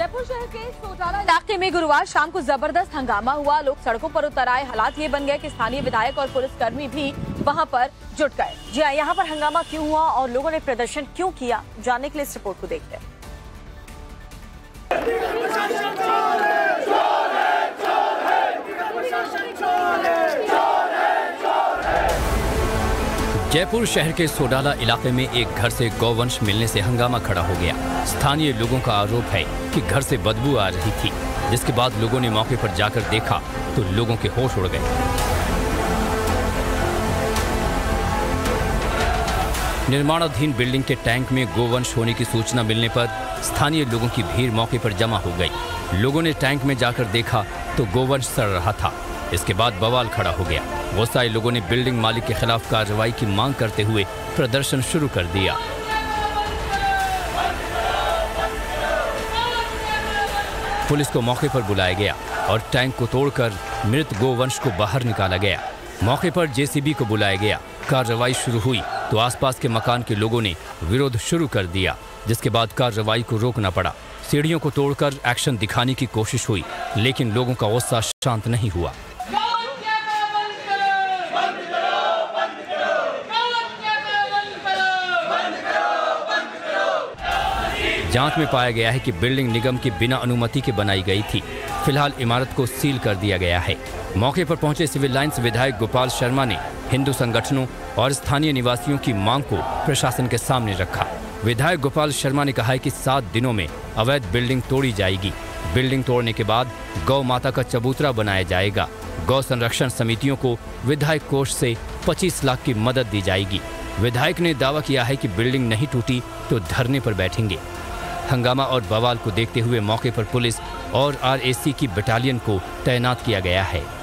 जयपुर शहर के सोटाला इलाके में गुरुवार शाम को ज़बरदस्त हंगामा हुआ। लोग सड़कों पर उतर आए। हालात ये बन गए कि स्थानीय विधायक और पुलिसकर्मी भी वहाँ पर जुट गए। जी हाँ यहाँ पर हंगामा क्यों हुआ और लोगों ने प्रदर्शन क्यों किया? जानने के लिए इस रिपोर्ट को देखते हैं। जयपुर शहर के सोडाला इलाके में एक घर से गौवंश मिलने से हंगामा खड़ा हो गया। स्थानीय लोगों का आरोप है कि घर से बदबू आ रही थी। जिसके बाद लोगों ने मौके पर जाकर देखा तो लोगों के होश उड़ गए। निर्माणाधीन बिल्डिंग के टैंक में गोवंश होने की सूचना मिलने पर स्थानीय लोगों की भीड़ मौके पर जमा हो गई। लोगों ने टैंक में जाकर देखा तो गोवंश सड़ रहा था। इसके बाद बवाल खड़ा हो गया। गुस्साए लोगों ने बिल्डिंग मालिक के खिलाफ कार्रवाई की मांग करते हुए प्रदर्शन शुरू कर दिया। पुलिस को मौके पर बुलाया गया और टैंक को तोड़कर मृत गोवंश को बाहर निकाला गया। मौके पर जेसीबी को बुलाया गया। कार्रवाई शुरू हुई तो आसपास के मकान के लोगों ने विरोध शुरू कर दिया, जिसके बाद कार्रवाई को रोकना पड़ा। सीढ़ियों को तोड़कर एक्शन दिखाने की कोशिश हुई, लेकिन लोगों का गुस्सा शांत नहीं हुआ। जाँच में पाया गया है कि बिल्डिंग निगम की बिना अनुमति के बनाई गई थी। फ़िलहाल इमारत को सील कर दिया गया है। मौके पर पहुँचे सिविल लाइंस विधायक गोपाल शर्मा ने हिंदू संगठनों और स्थानीय निवासियों की मांग को प्रशासन के सामने रखा। विधायक गोपाल शर्मा ने कहा है कि सात दिनों में अवैध बिल्डिंग तोड़ी जाएगी। बिल्डिंग तोड़ने के बाद गौ माता का चबूतरा बनाया जाएगा। गौ संरक्षण समितियों को विधायक कोष से 25 लाख की मदद दी जाएगी। विधायक ने दावा किया है कि बिल्डिंग नहीं टूटी तो धरने पर बैठेंगे। हंगामा और बवाल को देखते हुए मौके पर पुलिस और आरएसी की बटालियन को तैनात किया गया है।